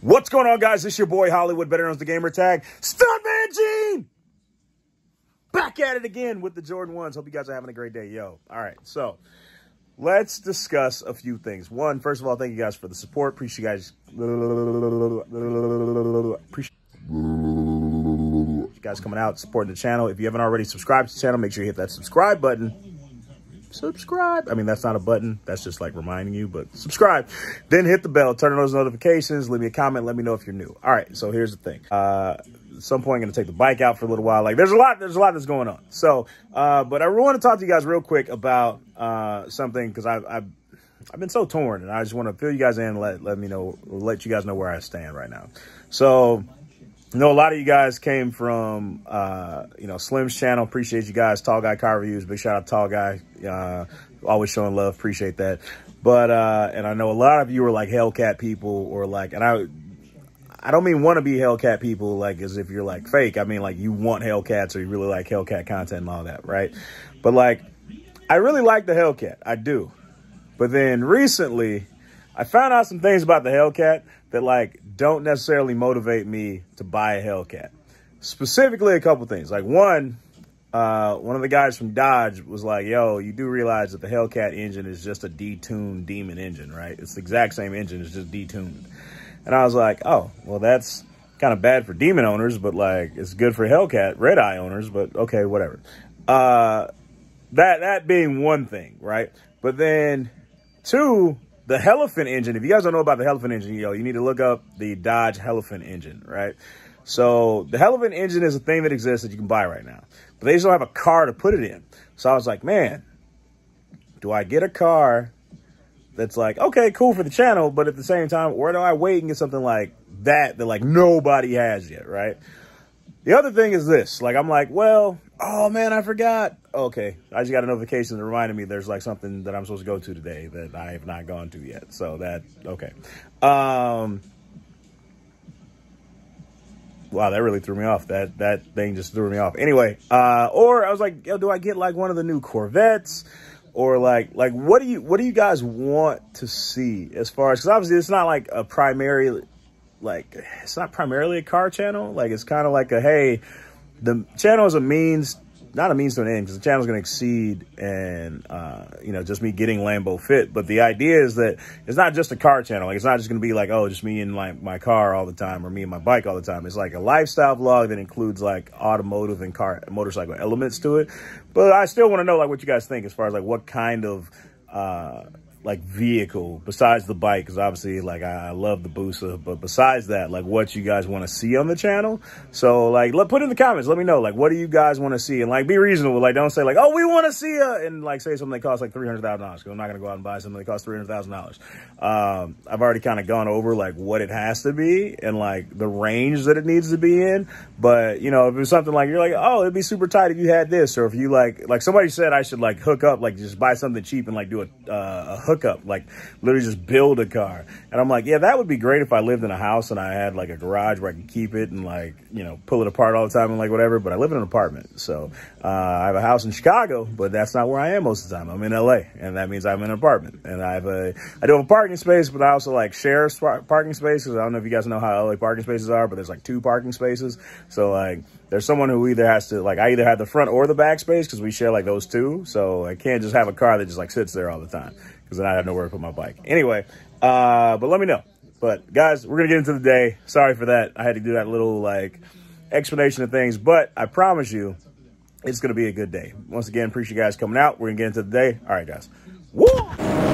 What's going on, guys? This your boy Hollywood, better known as the gamer tag, Stuntman Gene. Back at it again with the Jordan ones. Hope you guys are having a great day, yo. All right, so let's discuss a few things. One, first of all, thank you guys for the support. Appreciate you guys. Appreciate you guys coming out supporting the channel. If you haven't already subscribed to the channel, make sure you hit that subscribe button subscribe. I mean, that's not a button. That's just like reminding you, but subscribe. Then hit the bell, turn on those notifications, leave me a comment, let me know if you're new. All right, so here's the thing. Uh, at some point, I'm going to take the bike out for a little while. Like, there's a lot, there's a lot that's going on. So, uh, but I want to talk to you guys real quick about uh, something because I've, I've, I've been so torn, and I just want to fill you guys in, let let me know, let you guys know where I stand right now. So, I know a lot of you guys came from, uh, you know, Slim's channel. Appreciate you guys. Tall Guy Car Reviews. Big shout out to Tall Guy. Uh, always showing love. Appreciate that. But, uh, and I know a lot of you are like Hellcat people or like, and I, I don't mean want to be Hellcat people like as if you're like fake. I mean like you want Hellcats or you really like Hellcat content and all that, right? But like, I really like the Hellcat. I do. But then recently, I found out some things about the Hellcat that like don't necessarily motivate me to buy a Hellcat. Specifically, a couple things. Like one, uh, one of the guys from Dodge was like, "Yo, you do realize that the Hellcat engine is just a detuned Demon engine, right? It's the exact same engine, it's just detuned." And I was like, "Oh, well, that's kind of bad for Demon owners, but like it's good for Hellcat Red Eye owners. But okay, whatever." Uh, that that being one thing, right? But then two, the Hellephant engine, if you guys don't know about the Hellephant engine, yo, you need to look up the Dodge Hellephant engine, right? So the Hellephant engine is a thing that exists that you can buy right now, but they just don't have a car to put it in. So I was like, man, do I get a car that's like, okay, cool for the channel, but at the same time, where do I wait and get something like that that like nobody has yet, right? The other thing is this, like, I'm like, well, oh man, I forgot. Okay, I just got a notification that reminded me there's like something that I'm supposed to go to today that I have not gone to yet. So that, okay. Um, wow, that really threw me off. That, that thing just threw me off. Anyway, uh, or I was like, yo, do I get like one of the new Corvettes? Or like, like, what do you, what do you guys want to see as far as, cause obviously it's not like a primary like it's not primarily a car channel. Like it's kind of like a hey, the channel is a means, not a means to an end, because the channel is going to exceed and uh, you know just me getting Lambo fit. But the idea is that it's not just a car channel. Like it's not just going to be like oh just me and like my car all the time or me and my bike all the time. It's like a lifestyle vlog that includes like automotive and car motorcycle elements to it. But I still want to know like what you guys think as far as like what kind of uh, like vehicle besides the bike because obviously like I, I, love the Busa but besides that like what you guys want to see on the channel? So like let put in the comments let me know like what do you guys want to see? And like be reasonable like don't say like oh we want to see a and like say something that costs like three hundred thousand dollars because I'm not gonna go out and buy something that costs three hundred thousand dollars. Um I've already kind of gone over like what it has to be and like the range that it needs to be in. But you know if it's something like you're like oh it'd be super tight if you had this or if you like like somebody said I should like hook up like just buy something cheap and like do a, uh, a hookup, like literally just build a car. And I'm like, yeah, that would be great if I lived in a house and I had like a garage where I could keep it and like, you know, pull it apart all the time and like whatever. But I live in an apartment. So uh, I have a house in Chicago, but that's not where I am most of the time. I'm in LA and that means I'm in an apartment and I have a, I do have a parking space, but I also like share parking space because I don't know if you guys know how LA parking spaces are, but there's like two parking spaces. So like there's someone who either has to like I either have the front or the back space because we share like those two. So I can't just have a car that just like sits there all the time because then I have nowhere to put my bike. Anyway, uh, but let me know. But guys, we're gonna get into the day. Sorry for that. I had to do that little like explanation of things, but I promise you, it's gonna be a good day. Once again, appreciate you guys coming out. We're gonna get into the day. All right, guys. Woo!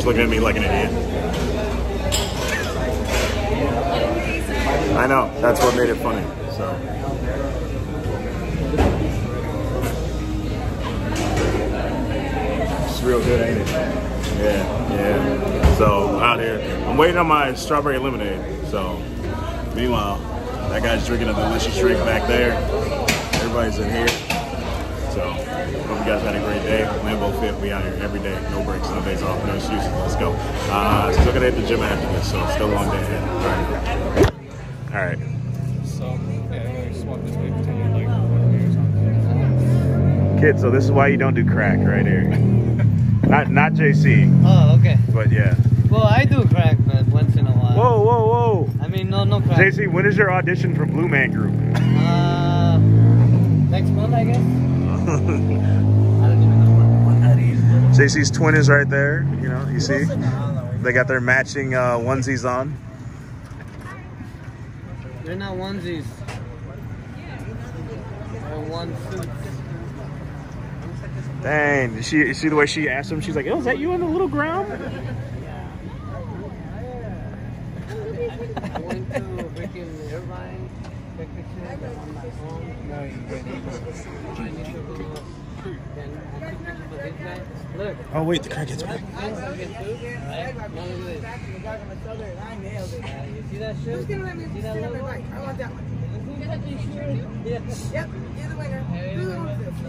Murs, looking at me like an idiot. I know that's what made it funny. So. It's real good, ain't it? Yeah, yeah. So out here, I'm waiting on my strawberry lemonade. So, meanwhile, that guy's drinking a delicious drink back there. Everybody's in here. So, hope you guys had a great day. Lambo Fit, we out here every day. No breaks, no days off, no excuses. Let's go. Uh, still gonna hit the gym after this, so still a long day ahead. All right. All right. So, yeah, I just walked this way for 10 years, like, one years on Kid, so this is why you don't do crack right here. not not JC, Oh, okay. but yeah. Well, I do crack, but once in a while. Whoa, whoa, whoa. I mean, no, no crack. JC, when is your audition for Blue Man Group? Uh, next month, I guess. I don't even know what, what that is. JC's twin is right there. You know, you see? They got their matching uh, onesies on. They're not onesies. They're one suits. Dang, did she you see the way she asked him? She's like, "Oh, is that you on the little ground?" I went to freaking Irvine, Oh wait, the crack gets back. Right? Now look at this. You see that shit? Who's gonna let me See sit that on my logo? bike? I want that one. Yep, you're the winner. Hey, Who you're the owns winner. this?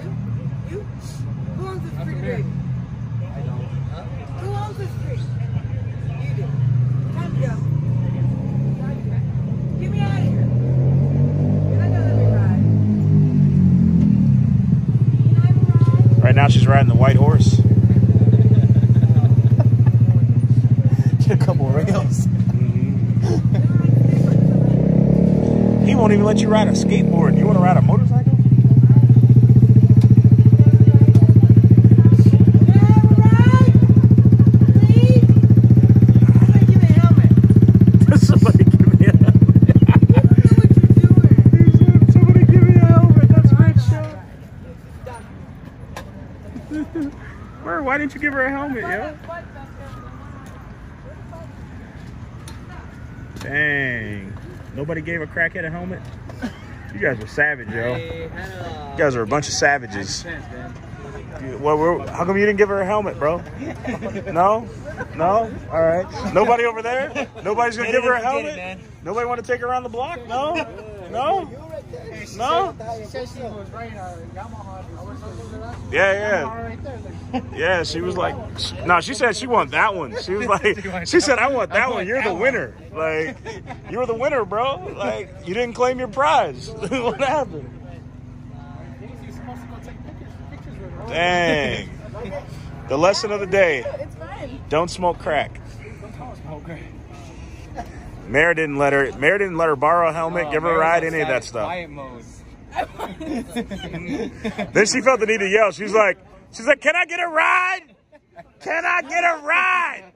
You? You? Who owns this pretty here. baby? I don't. Huh? Who owns this tree? You do. Time to go. Time to go. Get me out of here. You're not gonna let me ride. Can I have a ride? Right now, she's riding the white horse. Get a couple rails. He won't even let you ride a skateboard. You want to ride a motorcycle? Can I have a ride? Please? Somebody give me a helmet. Somebody give me a I don't know what you're doing. Somebody give me a helmet. That's rich. Didn't you give her a helmet, yo? Dang. Nobody gave a crackhead a helmet? You guys were savage, yo. I had a. You guys are a bunch of savages. Well, we're, how come you didn't give her a helmet, bro? No? No? All right. Nobody over there? Nobody's going to give her a helmet? Nobody want to take her around the block? No? No? No? said she was right. Yeah, yeah. Yeah, she was like, no, she said she want that one. She was like, she said, I want that one. You're the winner. Like, you were the winner, bro. Like, you didn't claim your prize. what happened? Dang. The lesson of the day It's fine. don't smoke crack. Okay. Mare didn't let her. Mare didn't let her borrow a helmet, give her a ride, any of that stuff. Quiet mode. Then she felt the need to yell. She's like, she's like, can I get a ride? Can I get a ride?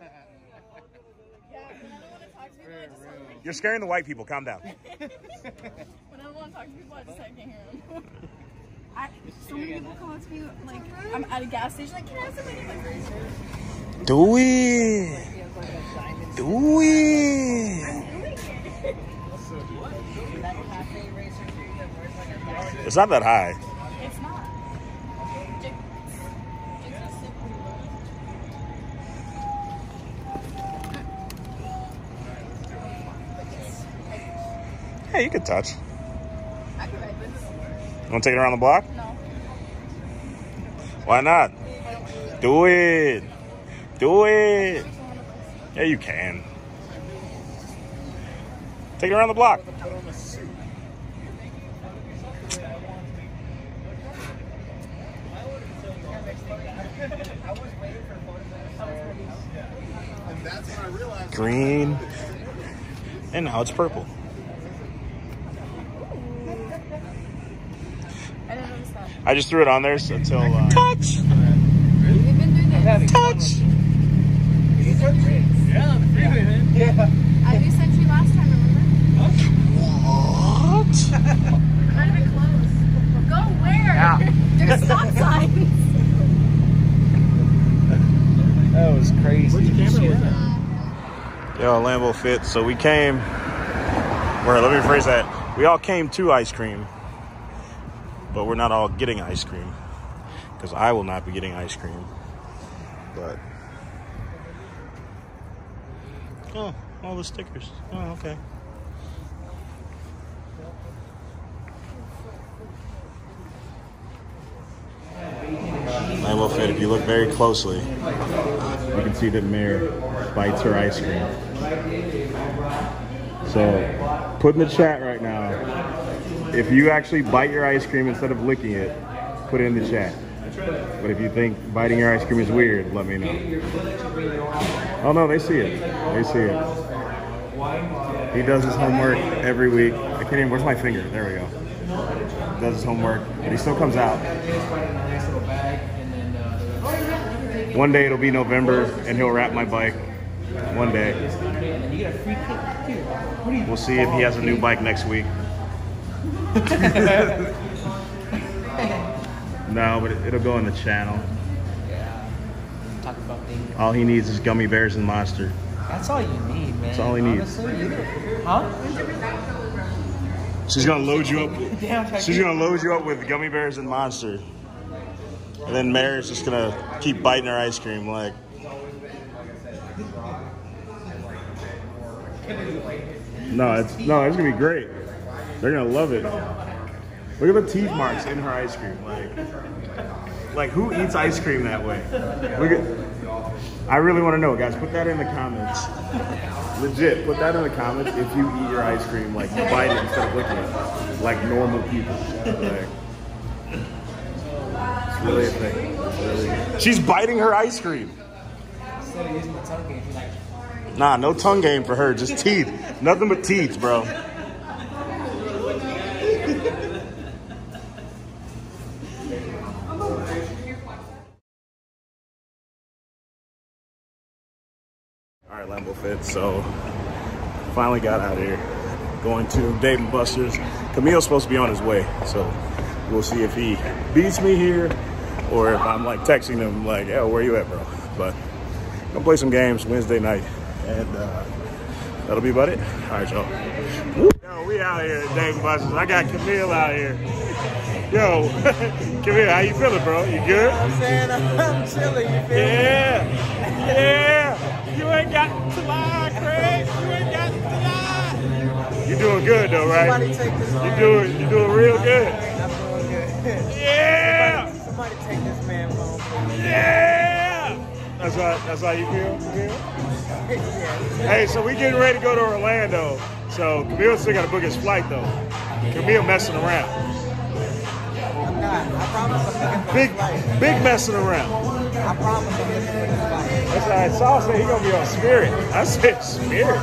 You're scaring the white people. Calm down. When I don't want to talk to people, I just I can't hear them. I, so many people come up to me, like, I'm at a gas station, like, can I have some money in my purse? Do it. Do it. It's not that high. It's not. Hey, you could touch. I could ride this. Want to take it around the block? No. Why not? Do it. Do it. Yeah, you can. Take it around the block. Green. And now it's purple. I didn't notice that. I just threw it on there so- until. Uh, touch. We've been doing this. Touch. Yeah, the freeway, man. Yeah. I do sent you last time, remember? What? Not even close. Go where? Yeah. There's stop signs. That was crazy. Yo, Lambo Fit. So we came. Where? Let me rephrase that. We all came to ice cream, but we're not all getting ice cream because I will not be getting ice cream. But oh, all the stickers. Oh, okay. Fit. If you look very closely, you can see that Mare bites her ice cream. So, put in the chat right now. If you actually bite your ice cream instead of licking it, put it in the chat. But if you think biting your ice cream is weird, let me know. Oh no, they see it. They see it. He does his homework every week. I can't even. Where's my finger? There we go. Does his homework, but he still comes out. One day it'll be November, and he'll wrap my bike. One day. We'll see if he has a new bike next week. no, but it, it'll go in the channel. Yeah. Talk about things. All he needs is gummy bears and monster. That's all you need, man. That's all he needs. Honestly, Huh? She's gonna load you up. Damn, She's gonna load you up with gummy bears and monster, and then Mary's just gonna keep biting her ice cream like. No, it's no, it's gonna be great. They're gonna love it. Look at the teeth marks in her ice cream. Like, like who eats ice cream that way? Look at. I really want to know, guys. Put that in the comments. Legit, put that in the comments if you eat your ice cream like bite it instead of licking it, like normal people. Like, it's really a thing. Really- She's biting her ice cream. Nah, no tongue game for her. Just teeth. Nothing but teeth, bro. So, finally got out of here. Going to Dave and Buster's. Camille's supposed to be on his way, so we'll see if he beats me here or if I'm like texting him like, "Yo, where you at, bro?" But gonna play some games Wednesday night, and uh, that'll be about it. All right, y'all. Yo, we out here at Dave and Buster's. I got Camille out here. Yo, Camille, how you feeling, bro? You good? I'm saying I'm chilling, you feel me? Yeah, yeah. You ain't got to lie, Craig. You ain't got to lie. You're doing good though, Somebody right? take this You're doing, you're doing real good. I'm doing good. Yeah, Somebody take this man phone, please. yeah. That's how, that's how you feel, Camille. yeah. Hey, so we getting ready to go to Orlando. So Camille still got to book his flight though. Camille messing around. I'm not. I promise I'm looking Big, flight. big messing around. I promise I'm looking for this flight. That's right. Saul said he gonna be on Spirit. I said Spirit.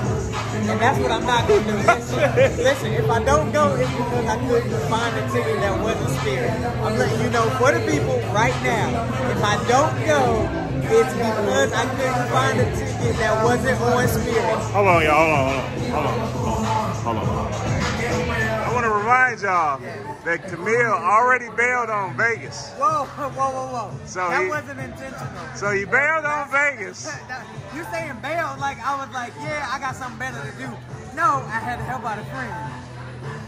And that's what I'm not to do. Listen, listen, if I don't go, it's because I couldn't find a ticket that wasn't Spirit. I'm letting you know for the people right now, if I don't go, it's because I couldn't find a ticket that wasn't on Spirit. Hold on, y'all. Hold on, hold on, hold on, hold on. I want to remind y'all that Camille already bailed on Vegas. Whoa, whoa, whoa, whoa. So that he- wasn't intentional. So he bailed on Vegas. you saying bail like I was like, yeah, I got something better to do. No, I had to help out a friend.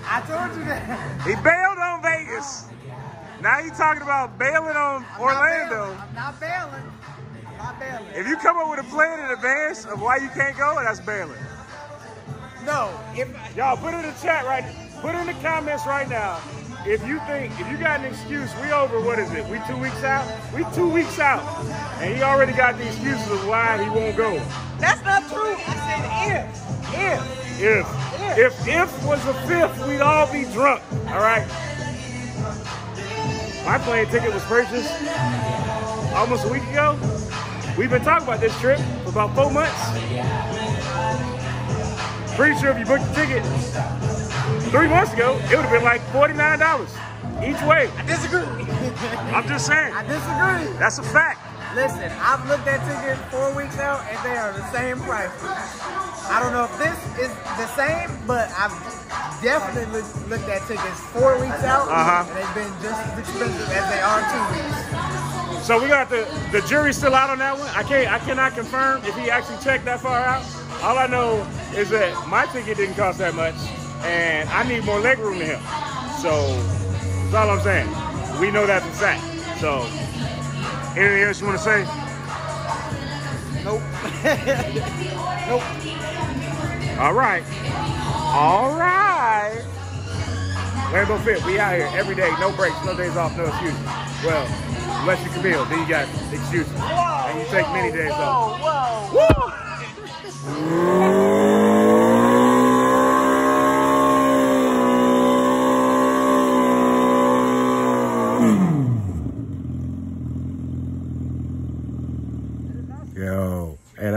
I told you that. He bailed on Vegas. Now you talking about bailing on I'm Orlando. Not. I'm not bailing. I'm not bailing. If you come up with a plan in advance of why you can't go, that's bailing. no, Y'all put it in the chat right. Put it in the comments right now. If you think if you got an excuse, we over. What is it? We two weeks out. We two weeks out, and he already got the excuses of why he won't go. that's not true. I said if, if. If if if was a fifth, we'd all be drunk. All right. My plane ticket was purchased almost a week ago. We've been talking about this trip for about four months. Pretty sure if you booked the ticket three months ago, it would have been like forty-nine dollars each way. I disagree. I'm just saying, I disagree. that's a fact. Listen, I've looked at tickets four weeks out and they are the same price. I don't know if this is the same, but I've definitely looked- looked at tickets four weeks out Uh-huh. and they've been just as expensive as they are two weeks. So we got the the jury's still out on that one. I can't I cannot confirm if he actually checked that far out. All I know is that my ticket didn't cost that much, and I need more leg room than him. So that's all I'm saying. We know that's a fact. So anything else you want to say? Nope. nope. All right. All right. Lambo Fit, we out here every day, no breaks, no days off, no excuses. Well, unless you Camille, then you got excuses. and you take many days off. Whoa, Yo,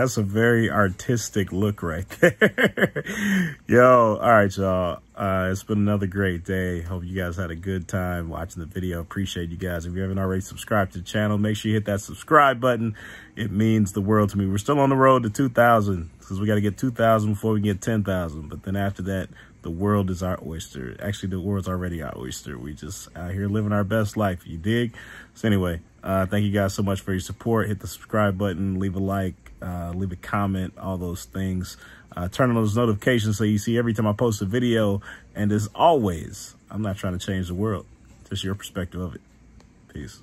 that's a very artistic look right there. Yo, all right, y'all. Uh, it's been another great day. Hope you guys had a good time watching the video. Appreciate you guys. If you haven't already subscribed to the channel, make sure you hit that subscribe button. It means the world to me. We're still on the road to 2,000 because we got to get 2,000 before we get 10,000. But then after that, the world is our oyster. Actually, the world's already our oyster. We just out here living our best life. You dig? So anyway, uh, thank you guys so much for your support. Hit the subscribe button, leave a like, uh, leave a comment, all those things. Uh, turn on those notifications so you see every time I post a video. And as always, I'm not trying to change the world, just your perspective of it. Peace.